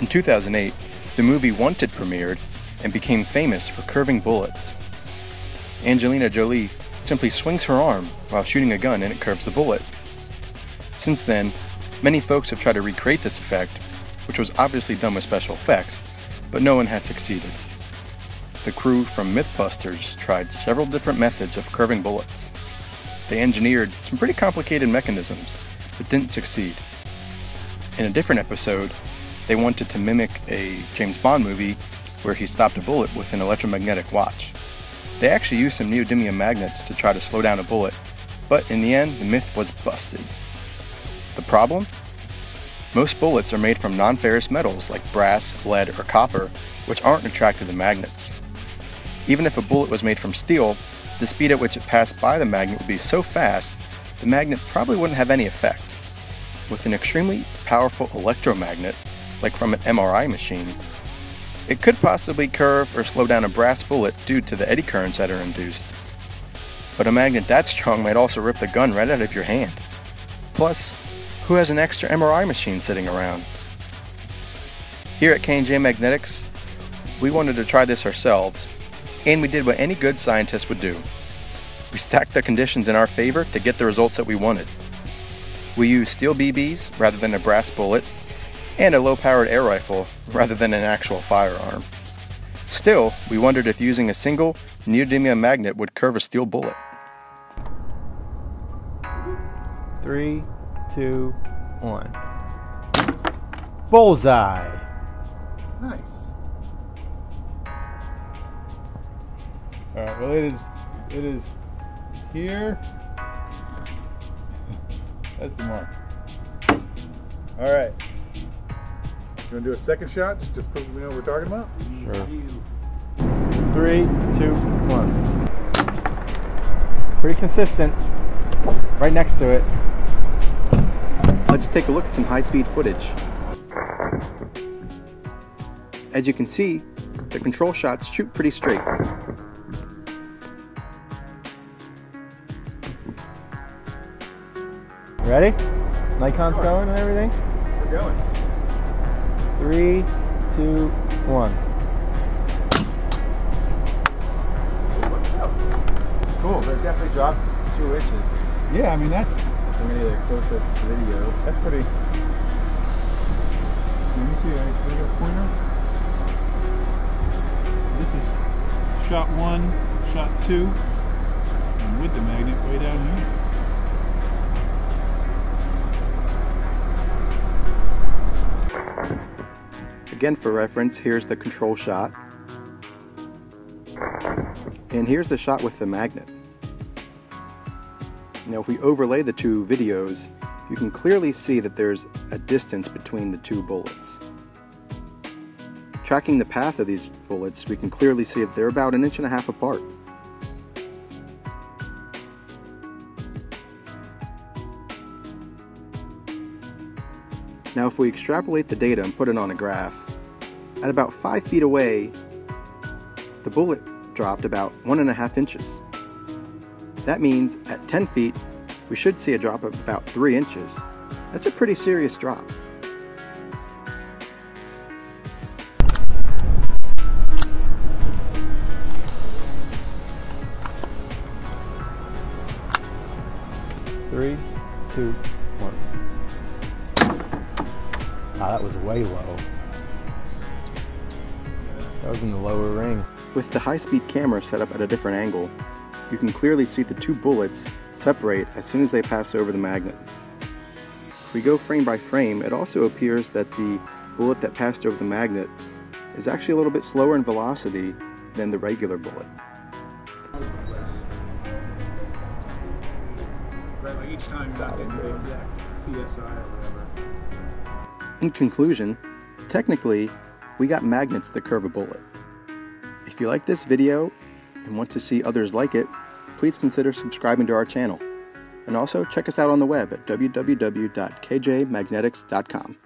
In 2008, the movie Wanted premiered and became famous for curving bullets. Angelina Jolie simply swings her arm while shooting a gun and it curves the bullet. Since then, many folks have tried to recreate this effect, which was obviously done with special effects, but no one has succeeded. The crew from Mythbusters tried several different methods of curving bullets. They engineered some pretty complicated mechanisms, but didn't succeed. In a different episode, they wanted to mimic a James Bond movie where he stopped a bullet with an electromagnetic watch. They actually used some neodymium magnets to try to slow down a bullet, but in the end, the myth was busted. The problem? Most bullets are made from non ferrous metals like brass, lead, or copper, which aren't attracted to magnets. Even if a bullet was made from steel, the speed at which it passed by the magnet would be so fast, the magnet probably wouldn't have any effect. With an extremely powerful electromagnet, like from an MRI machine, it could possibly curve or slow down a brass bullet due to the eddy currents that are induced. But a magnet that strong might also rip the gun right out of your hand. Plus, who has an extra MRI machine sitting around? Here at K&J Magnetics, we wanted to try this ourselves, and we did what any good scientist would do. We stacked the conditions in our favor to get the results that we wanted. We used steel BBs rather than a brass bullet and a low-powered air rifle rather than an actual firearm. Still, we wondered if using a single neodymium magnet would curve a steel bullet. Three, two, one. Bullseye. Nice. All right. Well, it is. It is here. That's the mark. All right. You want to do a second shot just to prove we know what we're talking about? Sure. Three, two, one. Pretty consistent. Right next to it. Let's take a look at some high-speed footage. As you can see, the control shots shoot pretty straight. Ready? Nikon's going and everything? We're going. Three, two, one. Cool, it definitely dropped two inches. Yeah, I mean that's From any of the close-up video. that's pretty. Let me see. I got a pointer. So this is shot one, shot two, and with the magnet way down here. Again, for reference, here's the control shot. And here's the shot with the magnet. Now, if we overlay the two videos, you can clearly see that there's a distance between the two bullets. Tracking the path of these bullets, we can clearly see that they're about an inch and a half apart. Now if we extrapolate the data and put it on a graph, at about 5 feet away, the bullet dropped about 1.5 inches. That means at 10 feet, we should see a drop of about 3 inches. That's a pretty serious drop. Three, two, one. Ah, that was way low. That was in the lower ring. With the high-speed camera set up at a different angle, you can clearly see the two bullets separate as soon as they pass over the magnet. If we go frame by frame, it also appears that the bullet that passed over the magnet is actually a little bit slower in velocity than the regular bullet. Right, like each time you're not getting the exact PSI or whatever. In conclusion, technically, we got magnets that curve a bullet. If you like this video and want to see others like it, please consider subscribing to our channel. And also check us out on the web at www.kjmagnetics.com.